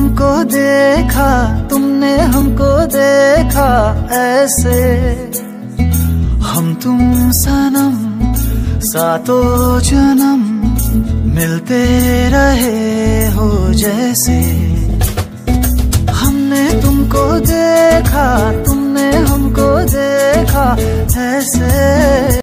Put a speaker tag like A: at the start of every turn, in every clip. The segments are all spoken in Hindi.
A: तुमको देखा, तुमने हमको देखा ऐसे। हम तुम सनम, सातो जन्म मिलते रहे हो जैसे। हमने तुमको देखा, तुमने हमको देखा ऐसे।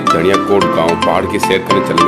B: पहाड़ सिसलडी धनिया कोट गाँव पहाड़ की सैर करने चलेंगे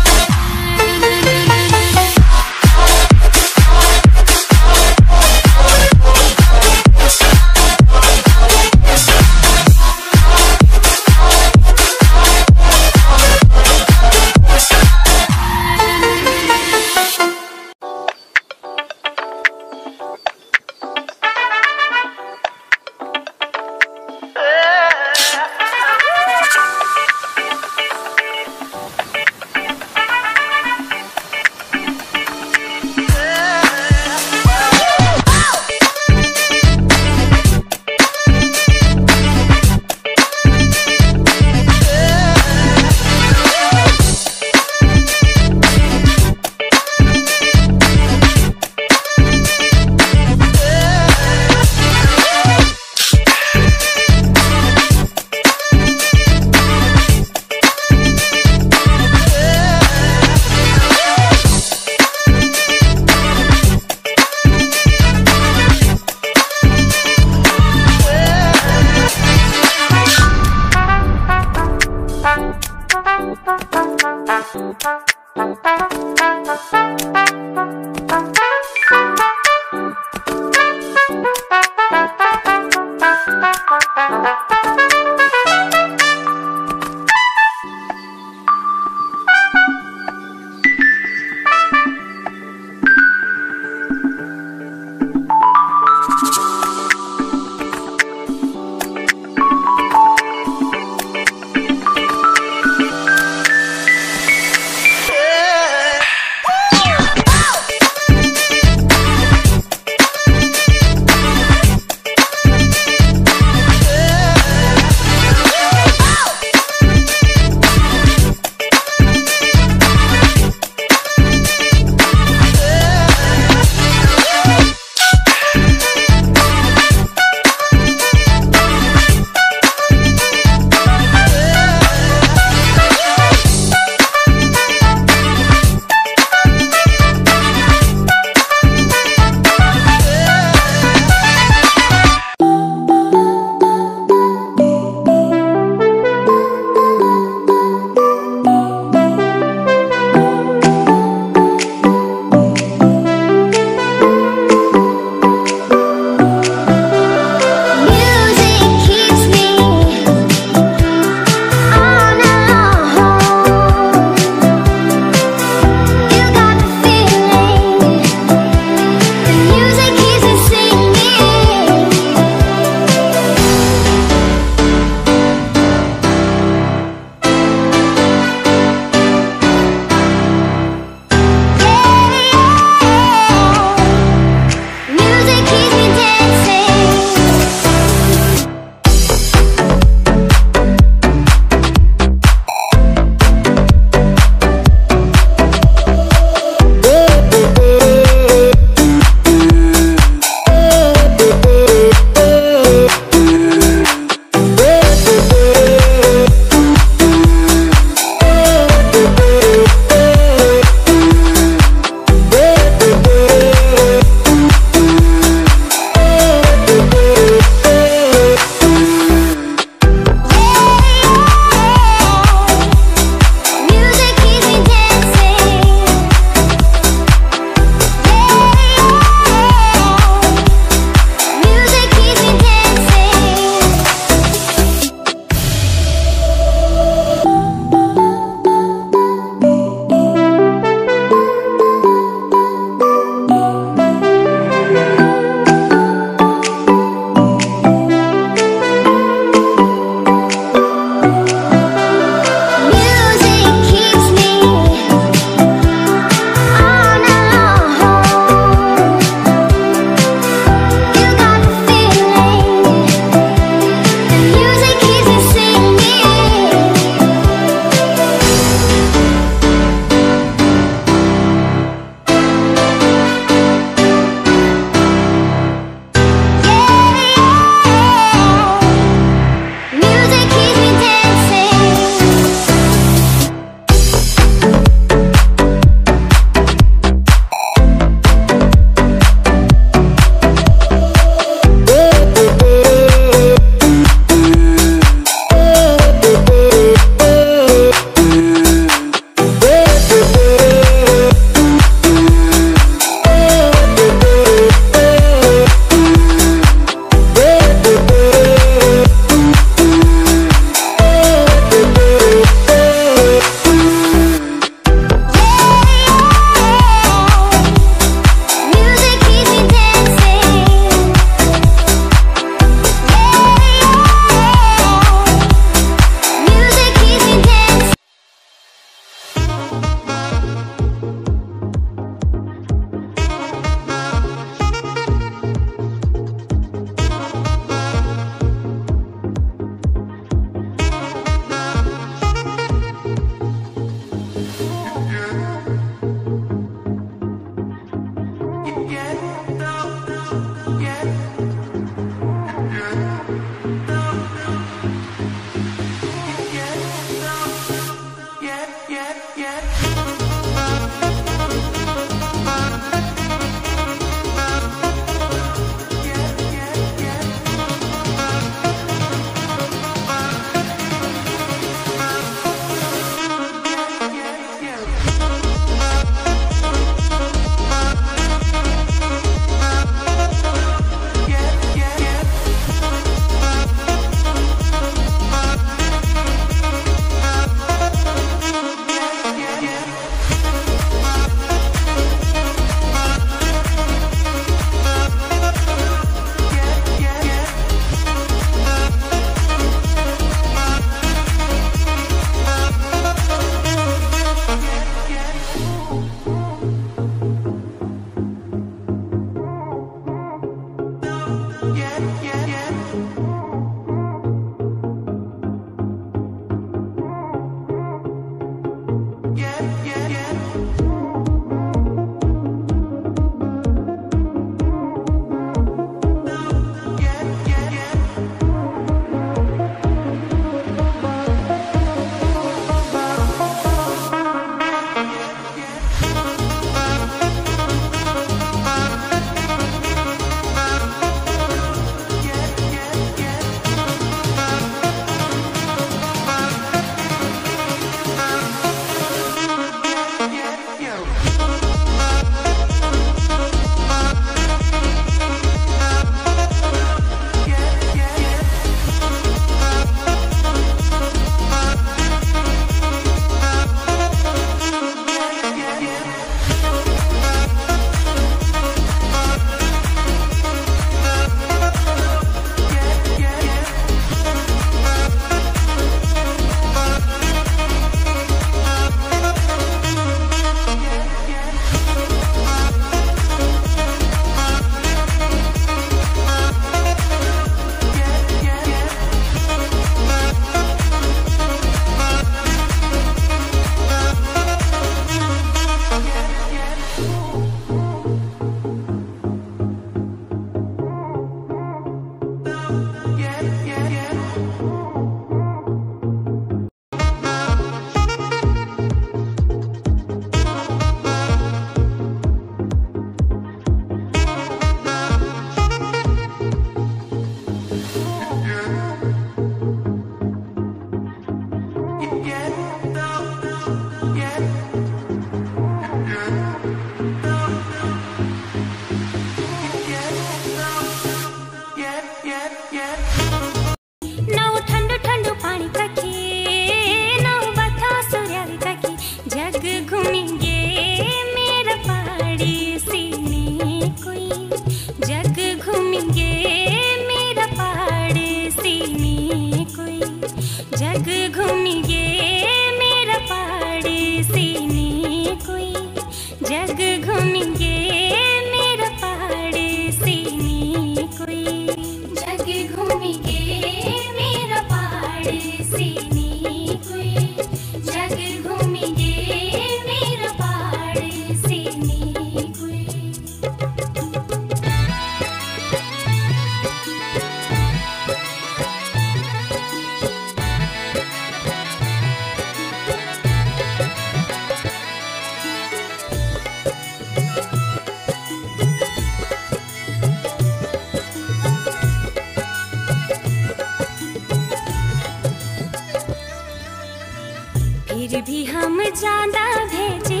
C: ज़्यादा भेजे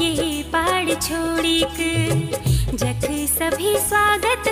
C: ये पाड़ छोड़ी जख सभी स्वागत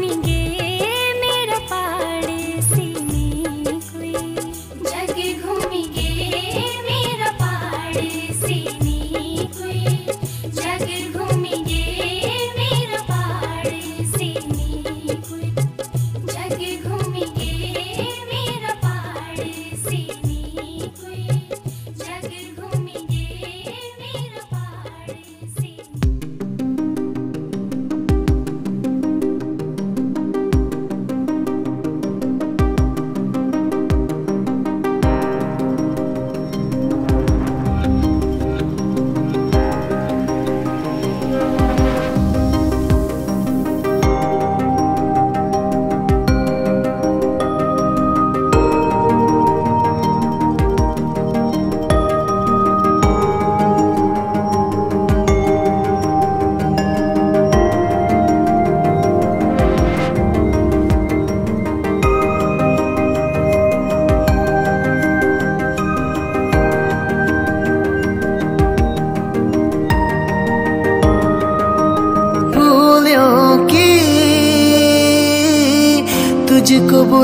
A: ninguém.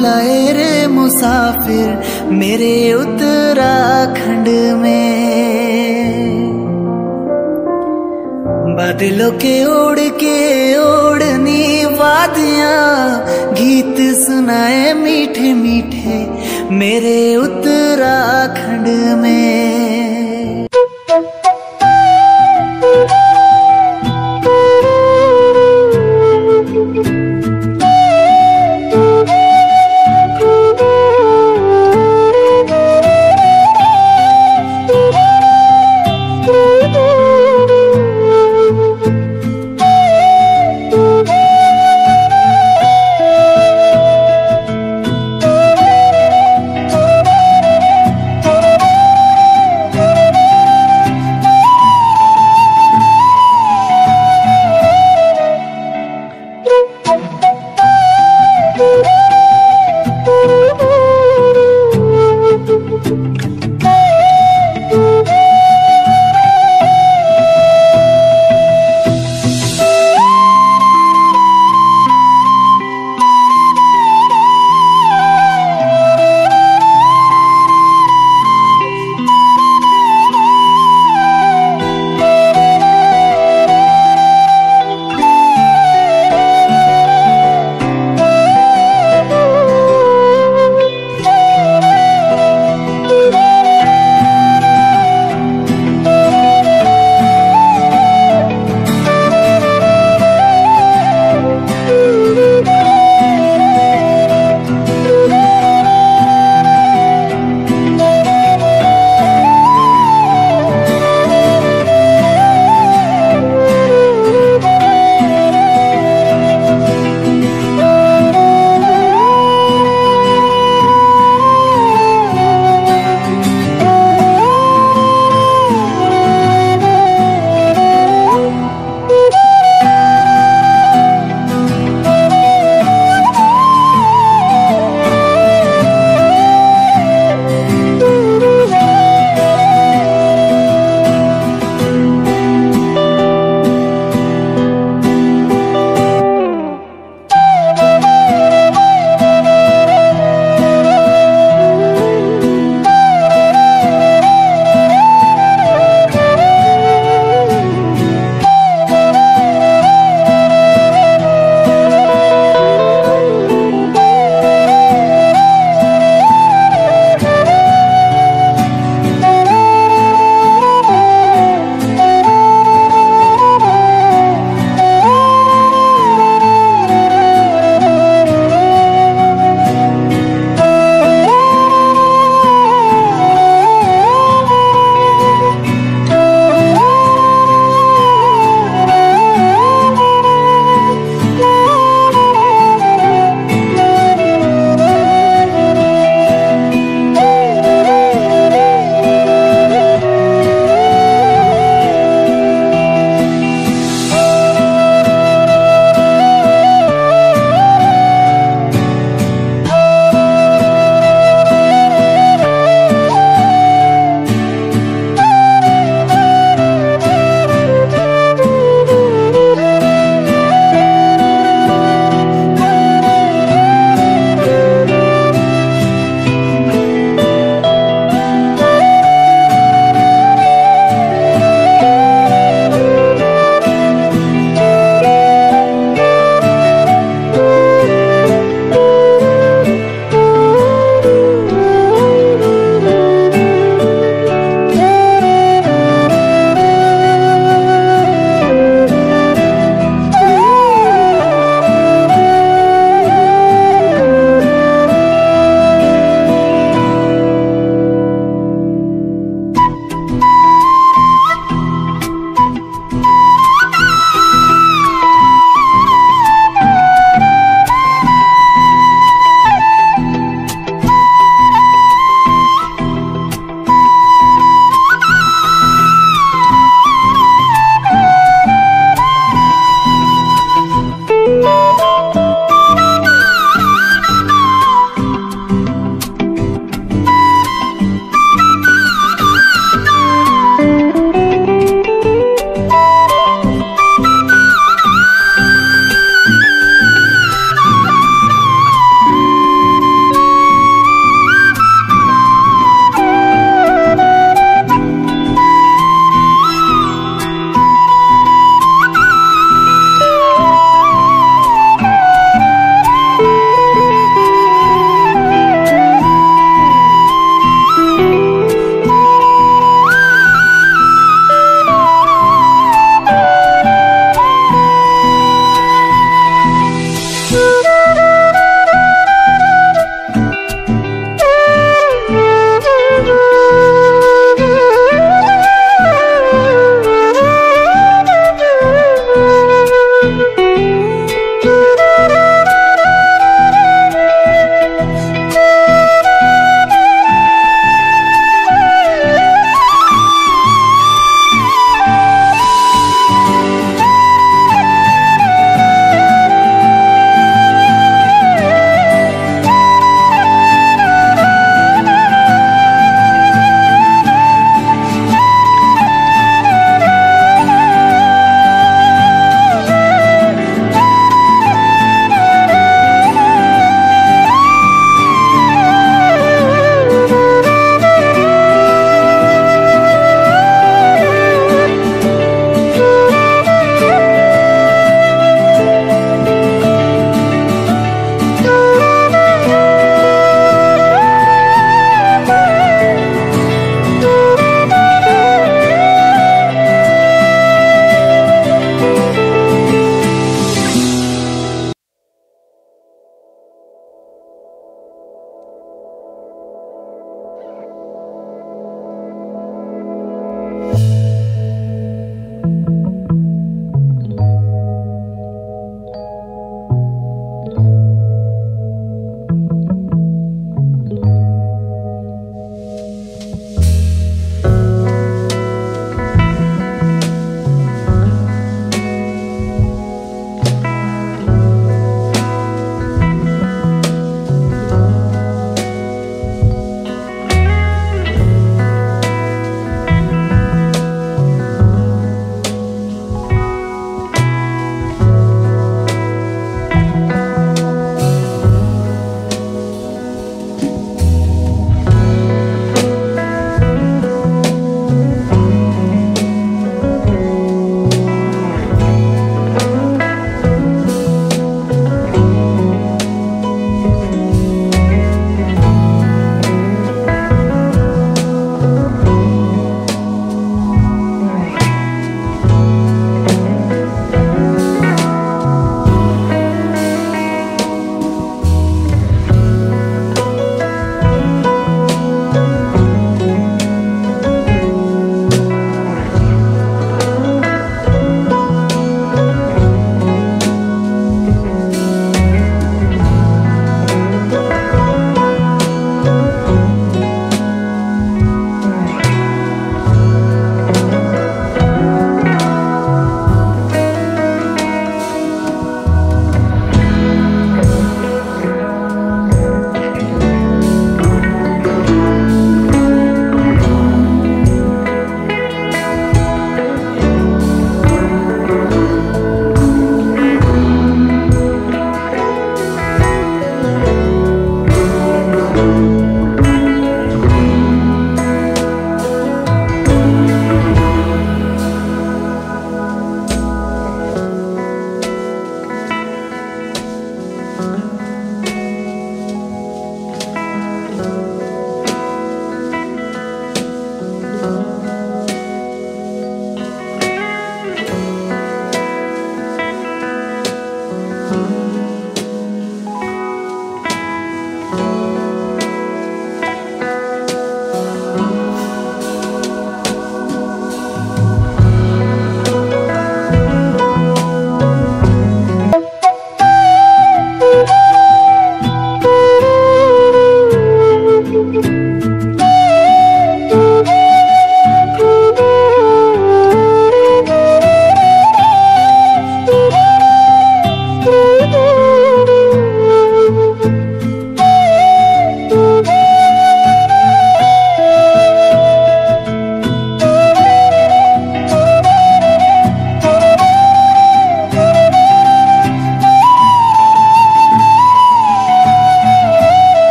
A: बुलाए रे मुसाफिर मेरे उत्तराखंड में। बादलों के ओढ़ के ओढ़नी वादियाँ गीत सुनाए मीठे मीठे मेरे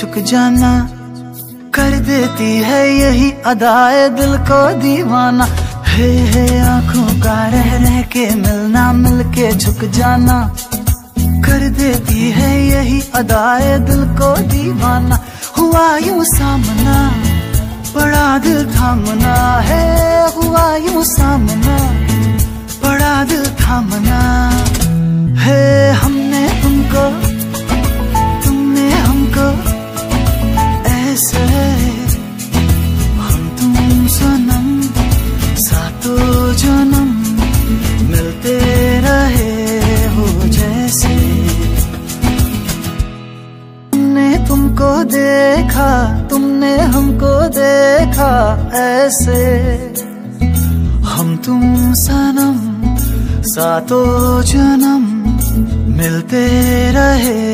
A: झुक जाना कर देती है यही अदाए दिल को दीवाना। हे हे, आँखों का रह रह के मिलना, मिलके झुक जाना। कर देती है यही अदाए दिल को दीवाना। हुआ यूँ सामना, बड़ा दिल थामना है। हुआ यूँ सामना, बड़ा दिल थामना। है, हमने तुमको सातों जन्म मिलते रहे।